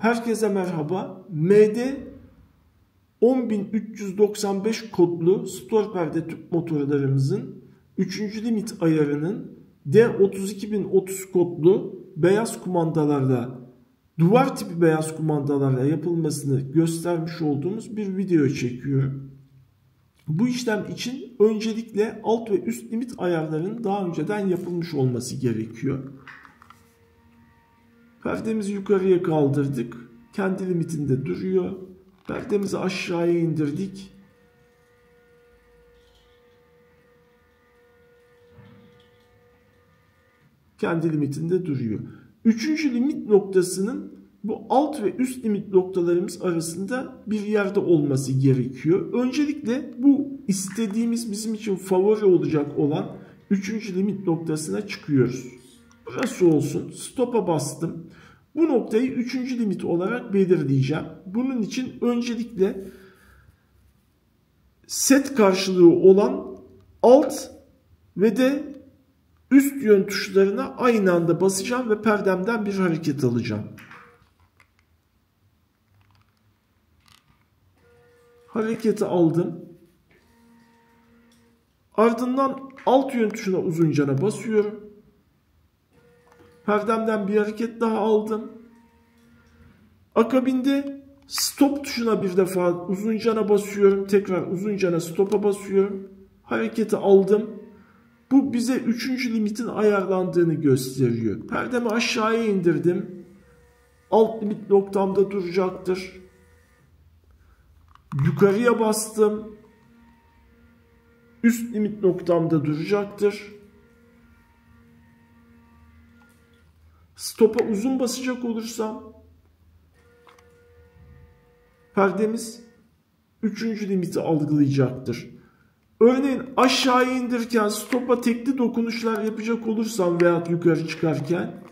herkese merhaba. MD 10395 kodlu store perde tüp motorlarımızın 3. limit ayarının D32030 kodlu beyaz kumandalarla duvar tipi beyaz kumandalarla yapılmasını göstermiş olduğumuz bir video çekiyorum. Bu işlem için öncelikle alt ve üst limit ayarlarının daha önceden yapılmış olması gerekiyor. Perdemizi yukarıya kaldırdık. Kendi limitinde duruyor. Perdemizi aşağıya indirdik. Kendi limitinde duruyor. Üçüncü limit noktasının bu alt ve üst limit noktalarımız arasında bir yerde olması gerekiyor. Öncelikle bu istediğimiz bizim için favori olacak olan üçüncü limit noktasına çıkıyoruz. Burası olsun. Stop'a bastım. Bu noktayı üçüncü limit olarak belirleyeceğim. Bunun için öncelikle set karşılığı olan alt ve de üst yön tuşlarına aynı anda basacağım ve perdemden bir hareket alacağım. Hareketi aldım. Ardından alt yön tuşuna uzuncana basıyorum. Perdemden bir hareket daha aldım. Akabinde stop tuşuna bir defa uzuncana basıyorum. Tekrar uzuncana stop'a basıyorum. Hareketi aldım. Bu bize üçüncü limitin ayarlandığını gösteriyor. Perdemi aşağıya indirdim. Alt limit noktamda duracaktır. Yukarıya bastım. Üst limit noktamda duracaktır. Stop'a uzun basacak olursam perdemiz üçüncü limiti algılayacaktır. Örneğin aşağı indirken stop'a tekli dokunuşlar yapacak olursam veya yukarı çıkarken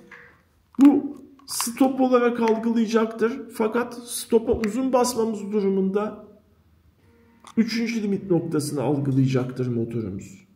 bu stop olarak algılayacaktır. Fakat stop'a uzun basmamız durumunda üçüncü limit noktasını algılayacaktır motorumuz.